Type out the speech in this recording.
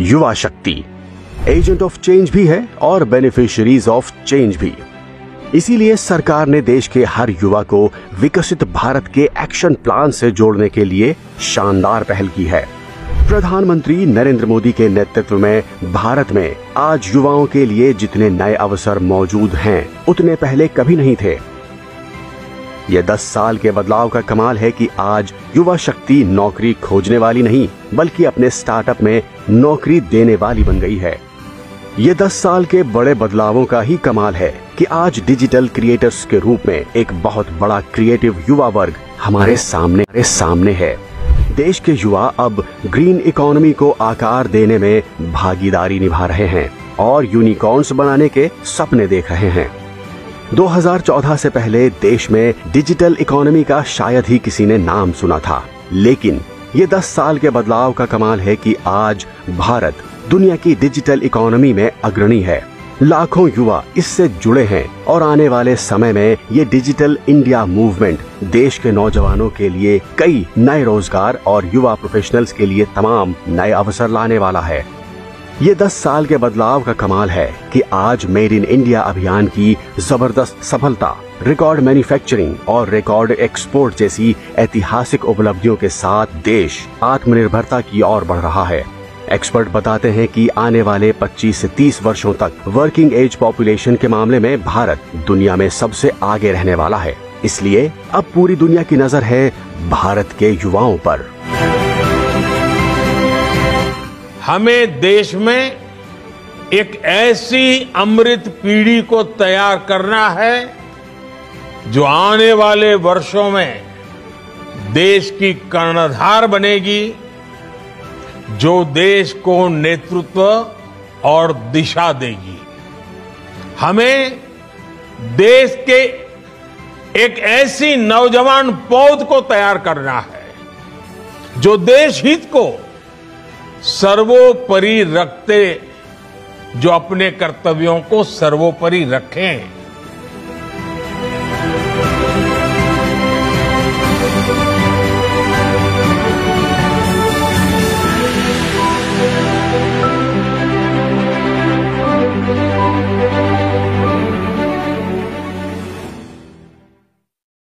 युवा शक्ति। Agent of change भी है और बेनिफिशरीज ऑफ़ चेंज भी। इसीलिए सरकार ने देश के हर युवा को विकसित भारत के एक्शन प्लान से जोड़ने के लिए शानदार पहल की है। प्रधानमंत्री नरेंद्र मोदी के नेतृत्व में भारत में आज युवाओं के लिए जितने नए अवसर मौजूद हैं, उतने पहले कभी नहीं थे। ये दस साल के बदलाव का कमाल है कि आज युवा शक्ति नौकरी खोजने वाली नहीं, बल्कि अपने स्टार्टअप में नौकरी देने वाली बन गई है। ये दस साल के बड़े बदलावों का ही कमाल है कि आज डिजिटल क्रिएटर्स के रूप में एक बहुत बड़ा क्रिएटिव युवा वर्ग हमारे सामने हमारे सामने है। देश के युवा अब ग्रीन इकोनॉमी को आकार देने में भागीदारी निभा रहे हैं और यूनिकॉर्न्स बनाने के सपने देख रहे हैं। 2014 से पहले देश में डिजिटल इकोनॉमी का शायद ही किसी ने नाम सुना था। लेकिन ये 10 साल के बदलाव का कमाल है कि आज भारत दुनिया की डिजिटल इकोनॉमी में अग्रणी है। लाखों युवा इससे जुड़े हैं और आने वाले समय में ये डिजिटल इंडिया मूवमेंट देश के नौजवानों के लिए कई नए रोज़गार और युवा प्रोफेशनल्स के लिए तमाम नए अवसर लाने वाला है। ये 10 साल के बदलाव का कमाल है कि आज मेड इन इंडिया अभियान की ज़बरदस्त सफलता, रिकॉर्ड मैन्युफैक्चरिंग और रिकॉर्ड एक्सपोर्ट जैसी ऐतिहासिक उपलब्धियों के साथ देश आत्मनिर्भरता की ओर बढ़ रहा है। एक्सपर्ट बताते हैं कि आने वाले 25 से 30 वर्षों तक वर्किंग एज पॉपुलेशन के मामले में भारत दुनिया में सबसे आगे रहने वाला है। इसलिए अब पूरी दुनिया की नज़र है भारत के युवाओं पर। हमें देश में एक ऐसी अमृत पीढ़ी को तैयार करना है जो आने वाले वर्षों में देश की कर्णधार बनेगी, जो देश को नेतृत्व और दिशा देगी। हमें देश के एक ऐसी नौजवान पौध को तैयार करना है, जो देश हित को सर्वोपरि रखते जो अपने कर्तव्यों को सर्वोपरि रखें।